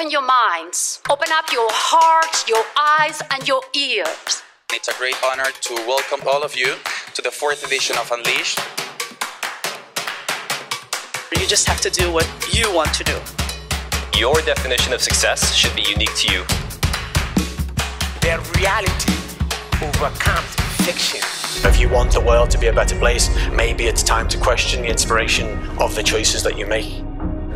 open your minds, open up your hearts, your eyes, and your ears. It's a great honor to welcome all of you to the fourth edition of Unleashed. You just have to do what you want to do. Your definition of success should be unique to you. Their reality overcomes fiction. If you want the world to be a better place, maybe it's time to question the inspiration of the choices that you make.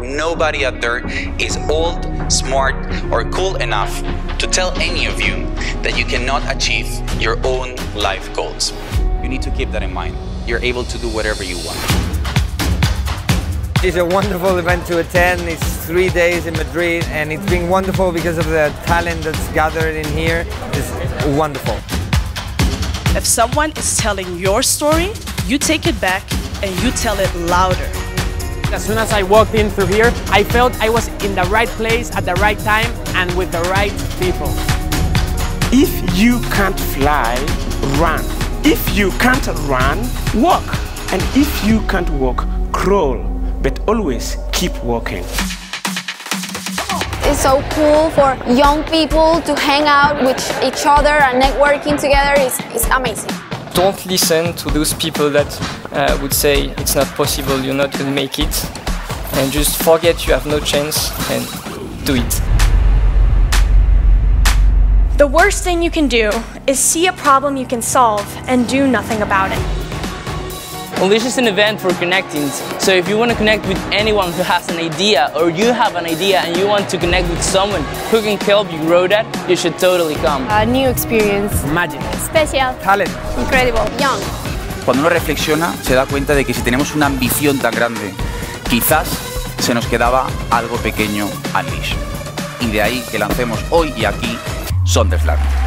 Nobody out there is old, smart, or cool enough to tell any of you that you cannot achieve your own life goals. You need to keep that in mind. You're able to do whatever you want. It's a wonderful event to attend. It's three days in Madrid, and it's been wonderful because of the talent that's gathered in here. It's wonderful. If someone is telling your story, you take it back and you tell it louder. As soon as I walked in through here, I felt I was in the right place at the right time and with the right people. If you can't fly, run. If you can't run, walk. And if you can't walk, crawl. But always keep walking. It's so cool for young people to hang out with each other and networking together. It's, it's amazing. Don't listen to those people that uh, would say it's not possible, you're not to make it. And just forget you have no chance and do it. The worst thing you can do is see a problem you can solve and do nothing about it. Unleash is an event for connecting. So if you want to connect with anyone who has an idea or you have an idea and you want to connect with someone who can help you grow that, you should totally come. A new experience. Magic. Special. Talent. Incredible. Young. Cuando uno reflexiona, se da cuenta de que si tenemos una ambición tan grande, quizás se nos quedaba algo pequeño Unleash. Y de ahí que lancemos hoy y aquí Sondersland.